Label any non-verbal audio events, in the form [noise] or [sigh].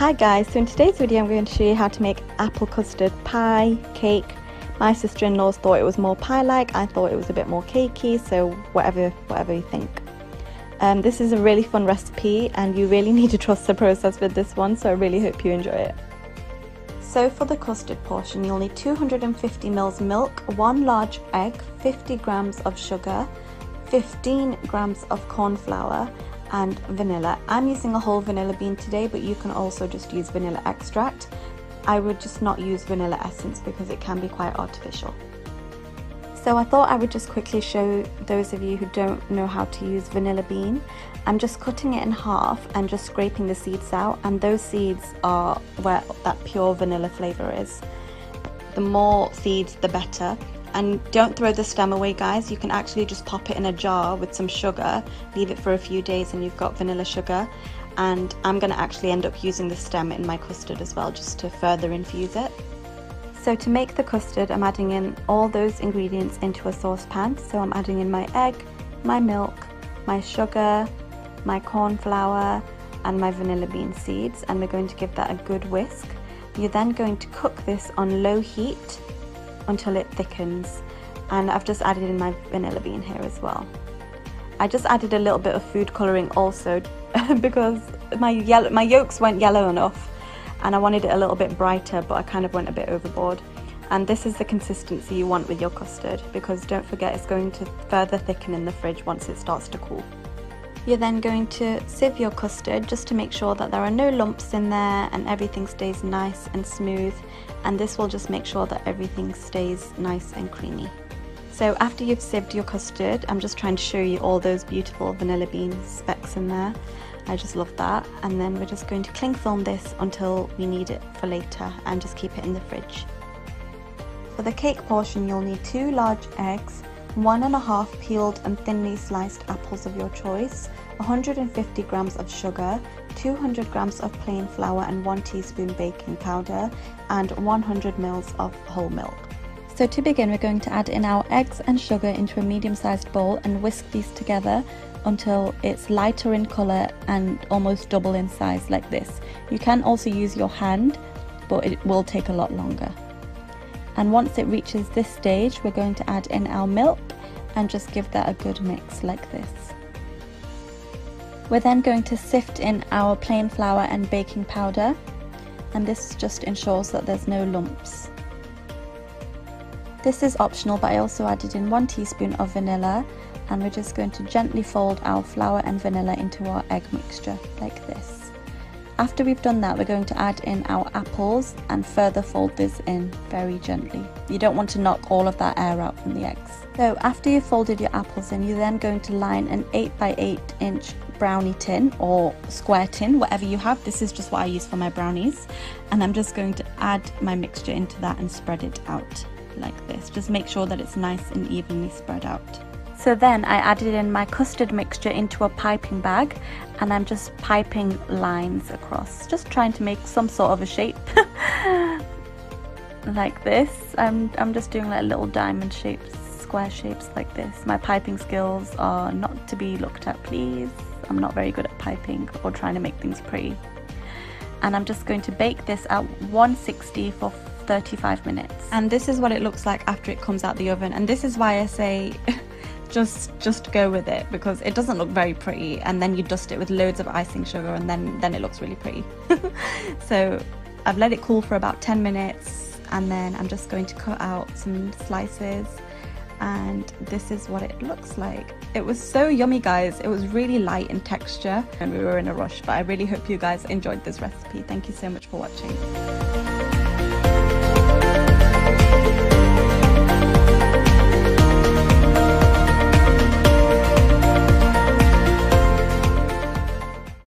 Hi guys, so in today's video I'm going to show you how to make apple custard pie cake. My sister-in-laws thought it was more pie-like, I thought it was a bit more cakey, so whatever, whatever you think. Um, this is a really fun recipe and you really [laughs] need to trust the process with this one, so I really hope you enjoy it. So for the custard portion you'll need 250 ml milk, 1 large egg, 50 grams of sugar, 15 grams of corn flour and vanilla. I'm using a whole vanilla bean today but you can also just use vanilla extract. I would just not use vanilla essence because it can be quite artificial. So I thought I would just quickly show those of you who don't know how to use vanilla bean. I'm just cutting it in half and just scraping the seeds out and those seeds are where that pure vanilla flavour is. The more seeds the better and don't throw the stem away guys, you can actually just pop it in a jar with some sugar, leave it for a few days and you've got vanilla sugar and I'm going to actually end up using the stem in my custard as well just to further infuse it. So to make the custard I'm adding in all those ingredients into a saucepan. So I'm adding in my egg, my milk, my sugar, my corn flour and my vanilla bean seeds and we're going to give that a good whisk. You're then going to cook this on low heat until it thickens and I've just added in my vanilla bean here as well. I just added a little bit of food colouring also [laughs] because my yellow, my yolks weren't yellow enough and I wanted it a little bit brighter but I kind of went a bit overboard and this is the consistency you want with your custard because don't forget it's going to further thicken in the fridge once it starts to cool. You're then going to sieve your custard just to make sure that there are no lumps in there and everything stays nice and smooth and this will just make sure that everything stays nice and creamy. So after you've sieved your custard, I'm just trying to show you all those beautiful vanilla bean specks in there. I just love that. And then we're just going to cling film this until we need it for later and just keep it in the fridge. For the cake portion, you'll need two large eggs, one and a half peeled and thinly sliced apples of your choice, 150 grams of sugar, 200 grams of plain flour and 1 teaspoon baking powder, and 100 ml of whole milk. So to begin we're going to add in our eggs and sugar into a medium sized bowl and whisk these together until it's lighter in colour and almost double in size like this. You can also use your hand but it will take a lot longer and once it reaches this stage we're going to add in our milk and just give that a good mix like this. We're then going to sift in our plain flour and baking powder and this just ensures that there's no lumps. This is optional but I also added in one teaspoon of vanilla and we're just going to gently fold our flour and vanilla into our egg mixture like this. After we've done that, we're going to add in our apples and further fold this in very gently. You don't want to knock all of that air out from the eggs. So after you've folded your apples in, you're then going to line an 8 by 8 inch brownie tin or square tin, whatever you have. This is just what I use for my brownies. And I'm just going to add my mixture into that and spread it out like this. Just make sure that it's nice and evenly spread out. So then I added in my custard mixture into a piping bag and I'm just piping lines across, just trying to make some sort of a shape [laughs] like this. I'm, I'm just doing like little diamond shapes, square shapes like this. My piping skills are not to be looked at please. I'm not very good at piping or trying to make things pretty. And I'm just going to bake this at 160 for 35 minutes. And this is what it looks like after it comes out the oven. And this is why I say [laughs] just just go with it because it doesn't look very pretty and then you dust it with loads of icing sugar and then then it looks really pretty. [laughs] So I've let it cool for about 10 minutes and then I'm just going to cut out some slices and this is what it looks like. It was so yummy guys. It was really light in texture and we were in a rush but I really hope you guys enjoyed this recipe. Thank you so much for watching